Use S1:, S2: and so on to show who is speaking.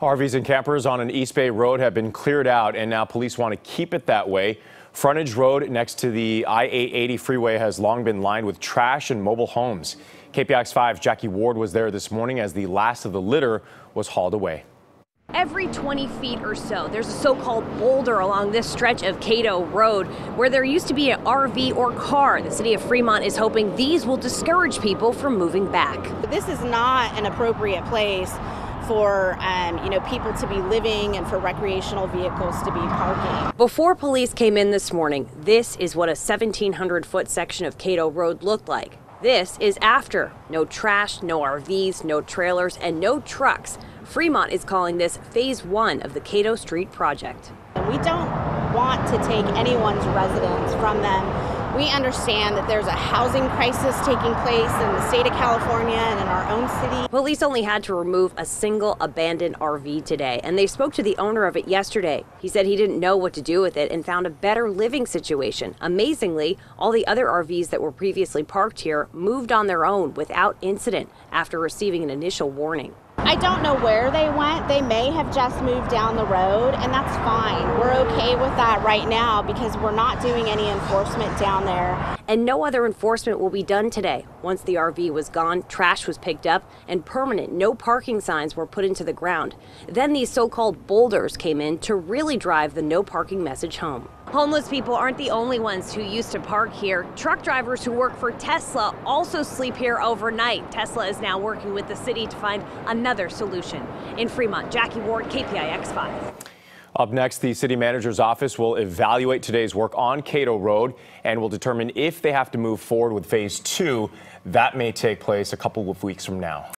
S1: RVs and campers on an East Bay road have been cleared out, and now police want to keep it that way. Frontage Road next to the I-880 freeway has long been lined with trash and mobile homes. KPIX 5's Jackie Ward was there this morning as the last of the litter was hauled away.
S2: Every 20 feet or so, there's a so-called boulder along this stretch of Kato Road where there used to be an RV or car. The city of Fremont is hoping these will discourage people from moving back.
S3: This is not an appropriate place for um, you know people to be living and for recreational vehicles to be parking.
S2: Before police came in this morning, this is what a 1,700 foot section of Kato Road looked like. This is after. No trash, no RVs, no trailers, and no trucks. Fremont is calling this phase one of the Kato Street project.
S3: We don't want to take anyone's residence from them we understand that there's a housing crisis taking place in the state of California and in our own city.
S2: Police only had to remove a single abandoned RV today, and they spoke to the owner of it yesterday. He said he didn't know what to do with it and found a better living situation. Amazingly, all the other RVs that were previously parked here moved on their own without incident after receiving an initial warning.
S3: I don't know where they went. They may have just moved down the road, and that's fine. We're okay with that right now because we're not doing any enforcement down there.
S2: And no other enforcement will be done today. Once the RV was gone, trash was picked up, and permanent no parking signs were put into the ground. Then these so called boulders came in to really drive the no parking message home. Homeless people aren't the only ones who used to park here. Truck drivers who work for Tesla also sleep here overnight. Tesla is now working with the city to find another solution. In Fremont, Jackie Ward, KPIX 5.
S1: Up next, the city manager's office will evaluate today's work on Kato Road and will determine if they have to move forward with phase two. That may take place a couple of weeks from now.